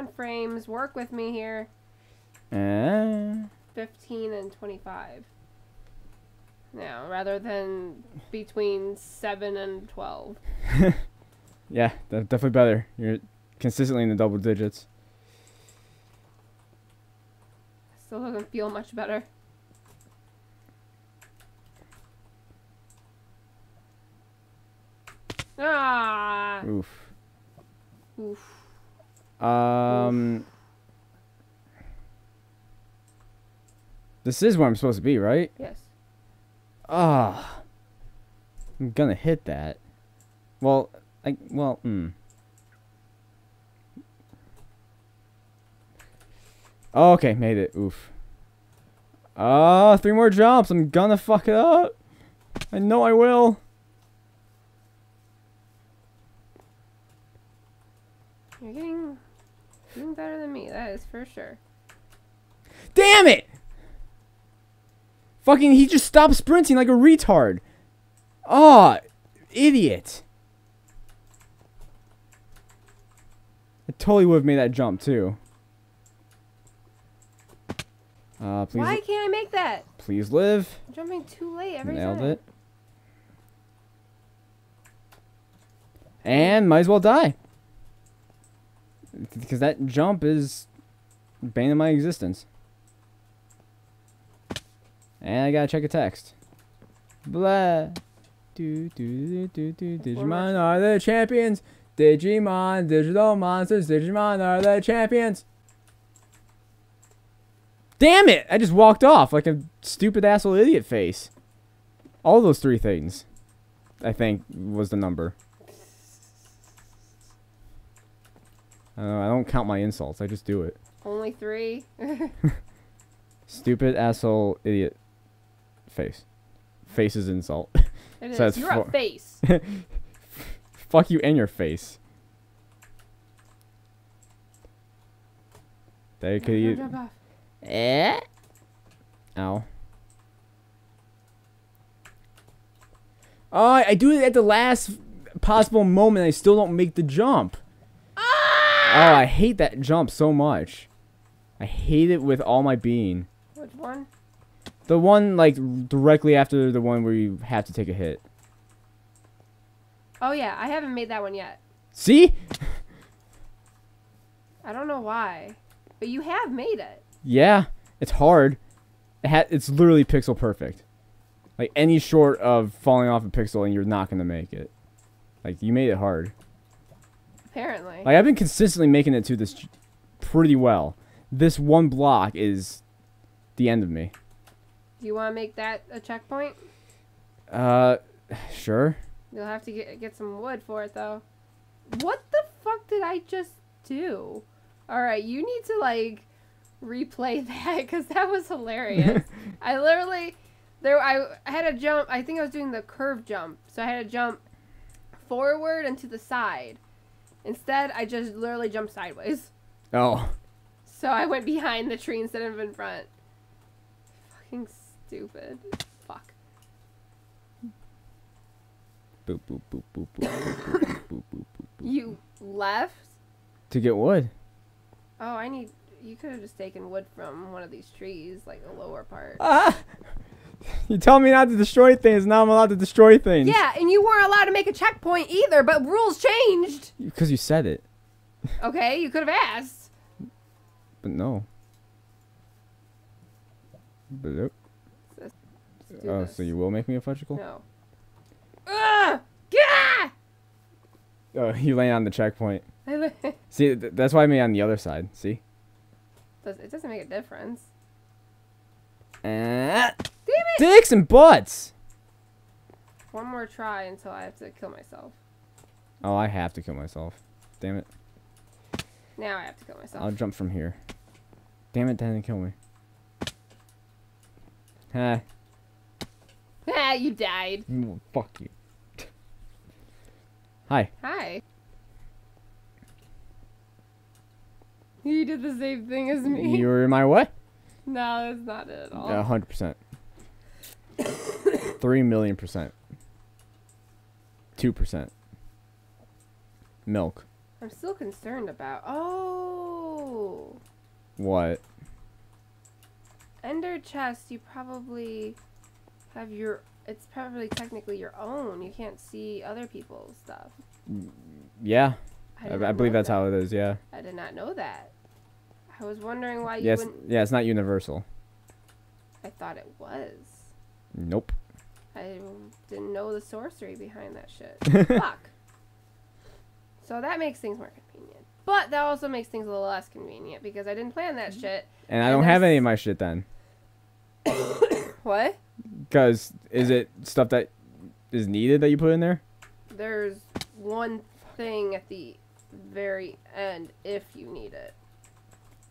on, frames. Work with me here. Eh. 15 and 25. Now, rather than between 7 and 12. Yeah, that's definitely better. You're consistently in the double digits. Still doesn't feel much better. Ah! Oof. Oof. Um. This is where I'm supposed to be, right? Yes. Ah. I'm gonna hit that. Well, I well, hmm. Oh, okay, made it. Oof. Ah, three more jumps. I'm gonna fuck it up. I know I will. You're getting doing better than me, that is for sure. Damn it! Fucking, he just stopped sprinting like a retard. Ah, idiot. I totally would have made that jump too. Uh, please, Why can't I make that? please live. I'm jumping too late every Nailed time. it. And might as well die. Because that jump is bane of my existence. And I gotta check a text. Blah. Do, do, do, do, do. Digimon are the champions. Digimon, digital monsters, Digimon are the champions. Damn it! I just walked off like a stupid asshole idiot face. All those three things, I think, was the number. I don't, know, I don't count my insults. I just do it. Only three. Stupid asshole idiot face. Face is insult. It is. So it's You're a face. Fuck you and your face. They could you. Eh? Ow. Oh, I I do it at the last possible moment. I still don't make the jump. Oh, I hate that jump so much. I hate it with all my being. Which one? The one like directly after the one where you have to take a hit. Oh yeah, I haven't made that one yet. See? I don't know why, but you have made it. Yeah, it's hard. It ha- it's literally pixel perfect. Like any short of falling off a pixel and you're not gonna make it. Like you made it hard. Apparently. Like I've been consistently making it to this pretty well. This one block is the end of me. Do you want to make that a checkpoint? Uh, sure. You'll have to get get some wood for it though. What the fuck did I just do? All right, you need to like replay that because that was hilarious. I literally there I, I had a jump. I think I was doing the curve jump, so I had to jump forward and to the side. Instead, I just literally jumped sideways. Oh, So I went behind the tree instead of in front. Fucking stupid. Fuck. boop boop boop boop boop boop boop boop boop boop. You left? To get wood. Oh, I need. You could have just taken wood from one of these trees, like the lower part. Ah! You tell me not to destroy things, now I'm allowed to destroy things. Yeah, and you weren't allowed to make a checkpoint either, but rules changed. Because you said it. Okay, you could have asked. But no. But nope. Let's do Oh, this. so you will make me a fudgicle? No. Ugh! Gah! Oh, you lay on the checkpoint. See, th- that's why I made on the other side. See? It doesn't make a difference. Uh, Damn it! dicks and butts! One more try until I have to kill myself. Oh, I have to kill myself. Damn it. Now I have to kill myself. I'll jump from here. Damn it, that didn't kill me. Ha. Ah, you died. Mm, Fuck you. Hi. Hi. You did the same thing as me. You were in my what? No, that's not it at all. Hundred percent. Three million percent. Two percent. Milk. I'm still concerned about. Oh, What? Ender chest. You probably have your. It's probably technically your own. You can't see other people's stuff. Yeah, I, I, I believe that's that. how it is. Yeah. I did not know that. I was wondering why you Yes. wouldn't. Yeah, it's not universal. I thought it was. Nope. I didn't know the sorcery behind that shit. Fuck. So that makes things more convenient. But that also makes things a little less convenient because I didn't plan that mm-hmm. shit. And I don't have any of my shit then. What? Cause is it stuff that is needed that you put in there? There's one thing at the very end if you need it.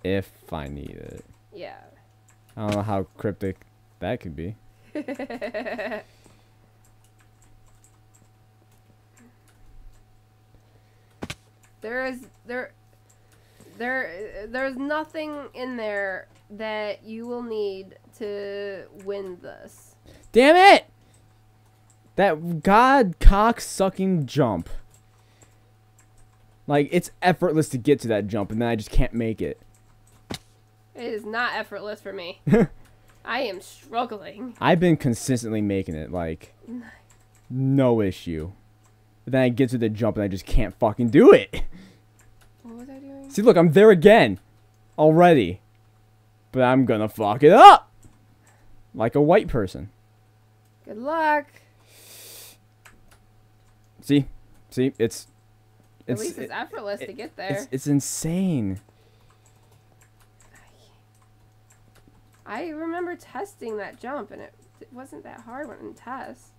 If I need it. Yeah. I don't know how cryptic that could be. There is there there there's nothing in there that you will need to win this. Damn it! That god cock sucking jump. Like it's effortless to get to that jump and then I just can't make it. It is not effortless for me. I am struggling. I've been consistently making it like no issue. But then I get to the jump and I just can't fucking do it. What was I doing? See, look, I'm there again. Already. But I'm gonna fuck it up. Like a white person. Good luck. See? See, it's At least it's it- effortless to get there. it's, it's insane. I remember testing that jump and it, it wasn't that hard when in test.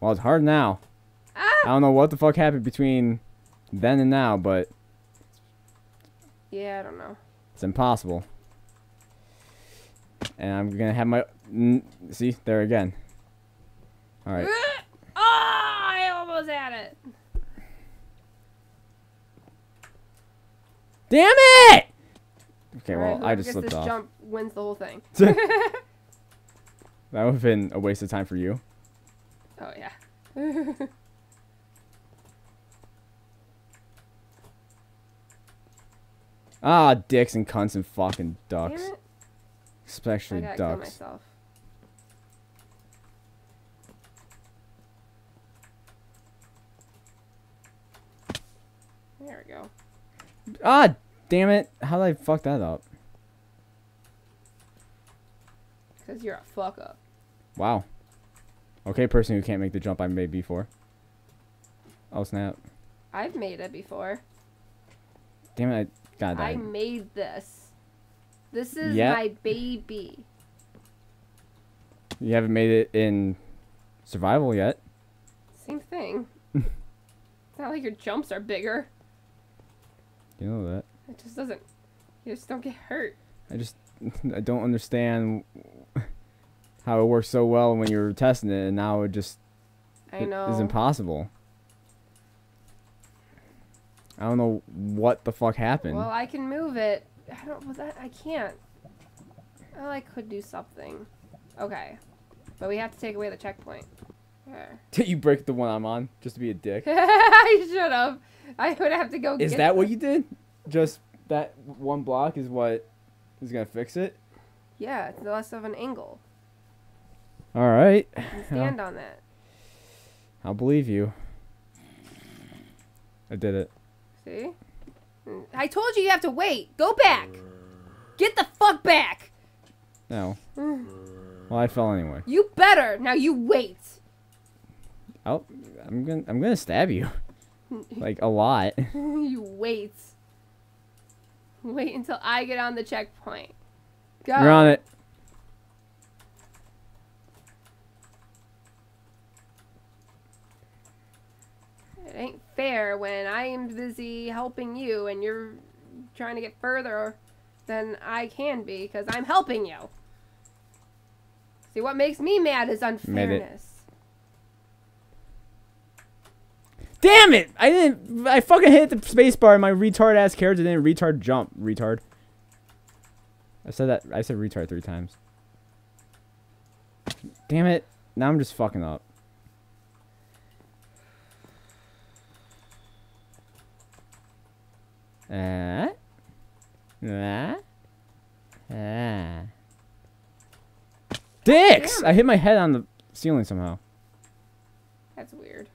Well, it's hard now. Ah! I Ah! don't know what the fuck happened between then and now, but Yeah, I don't know. it's impossible. And I'm gonna have my n- see there again. All right. Oh, I almost had it. Damn it! Okay, well, right, I just slipped off. jump wins the whole thing. That would have been a waste of time for you. Oh yeah. Ah, dicks and cunts and fucking ducks. Especially ducks. myself. There we go. Ah, damn it. How did I fuck that up? Cause you're a fuck up. Wow. Okay, person who can't make the jump I made before. Oh, snap. I've made it before. Damn it, I got I that. made this. This is Yeah. my baby. You haven't made it in survival yet. Same thing. it's not like your jumps are bigger. You know that. It just doesn't. You just don't get hurt. I just I don't understand how it works so well when you were testing it, and now it just I it know. is impossible. I don't know what the fuck happened. Well, I can move it. I don't. Well, that I can't. Oh, I could do something. Okay, but we have to take away the checkpoint. There. Did you break the one I'm on just to be a dick? I should have. I would have to go. Is that what you did? Just that one block is what is gonna fix it? Yeah, it's less of an angle. All right, You stand on that. I'll believe you. I did it. See? Mm, I told you you have to wait. Go back. Get the fuck back. No. Well, I fell anyway. You better. Now you wait. Oh, I'm gonna I'm gonna stab you, like a lot. you wait. Wait until I get on the checkpoint. Go. You're on it. Ain't fair when I am busy helping you and you're trying to get further than I can be because I'm helping you. See, what makes me mad is Made it. unfairness. Damn it! I didn't. I fucking hit the spacebar and my retard ass character didn't retard jump. Retard. I said that. I said retard three times. Damn it! Now I'm just fucking up. Ah. Dicks! Damn I hit my head on the ceiling somehow. That's weird.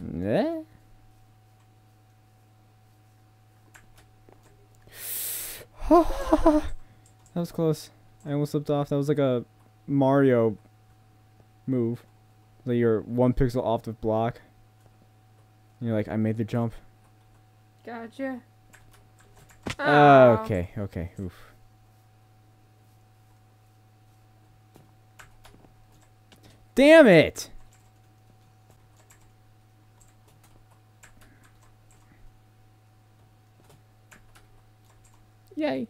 Eh? that was close. I almost slipped off. That was like a Mario move. Like you're one pixel off the block. And you're like, I made the jump. Gotcha. Oh. Okay, okay. Oof. Damn it! Yay.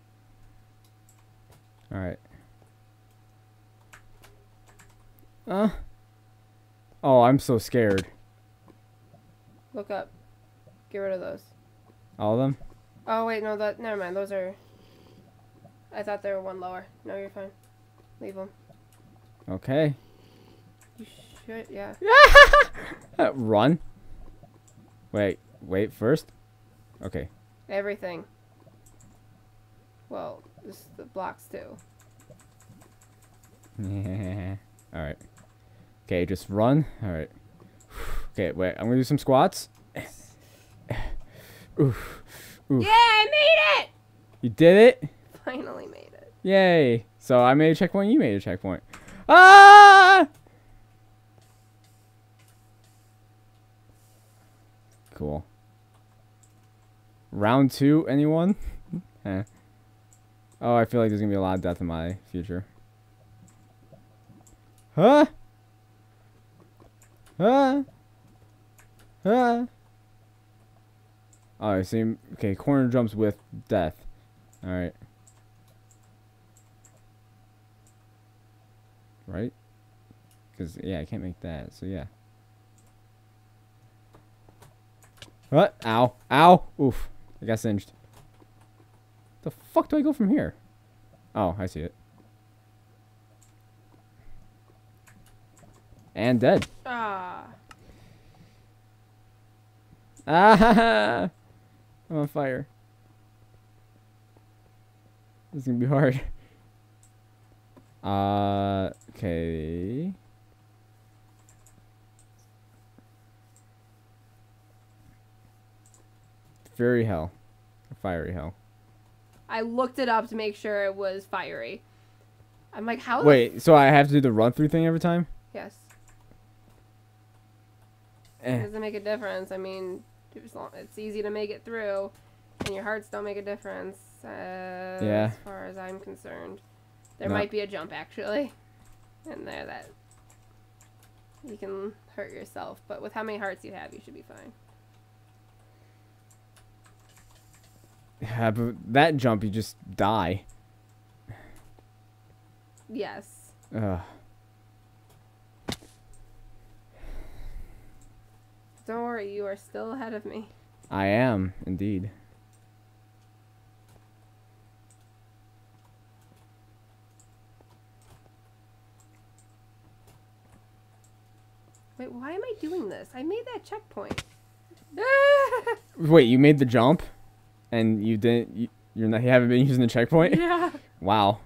Alright. Uh. Oh, I'm so scared. Look up. Get rid of those. All of them? Oh wait, no, that never mind. Those are. I thought they were one lower. No, you're fine. Leave them. Okay. You should, yeah. Uh, run. Wait, wait first. Okay. Everything. Well, just the blocks too. Yeah. Alright. Okay, just run. Alright. Okay, wait. I'm gonna do some squats. Oof. Oof. Yeah, I made it! You did it? Finally made it. Yay. So I made a checkpoint, you made a checkpoint. Ah! Cool. Round two, anyone? eh. Oh, I feel like there's gonna be a lot of death in my future. Huh? Huh? Oh, I see. Okay, corner jumps with death. Alright. Right? Because, yeah, I can't make that. So, yeah. What? Ow. Ow. Oof. I got singed. The fuck do I go from here? Oh, I see it. And dead. Ah. Ah! I'm on fire. This is gonna be hard. Uh, okay. Fury hell. Fiery hell. I looked it up to make sure it was fiery. I'm like, how? Wait, so I have to do the run through thing every time? Yes. Eh. Doesn't make a difference. I mean, it's easy to make it through, and your hearts don't make a difference. Uh, Yeah. As far as I'm concerned, there No. might be a jump actually, in there that you can hurt yourself. But with how many hearts you have, you should be fine. Yeah, but that jump, you just die. Yes. Ugh. Don't worry, you are still ahead of me. I am, indeed. Wait, why am I doing this? I made that checkpoint. Wait, you made the jump, and you didn't. You, you're not. You haven't been using the checkpoint. yeah. Wow.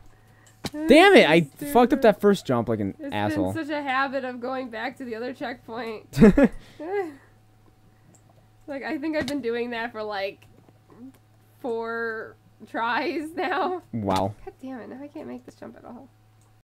Damn it! I fucked up that first jump like an It's asshole. been such a habit of going back to the other checkpoint. like I think I've been doing that for like four tries now. wow. God damn it! Now I can't make this jump at all.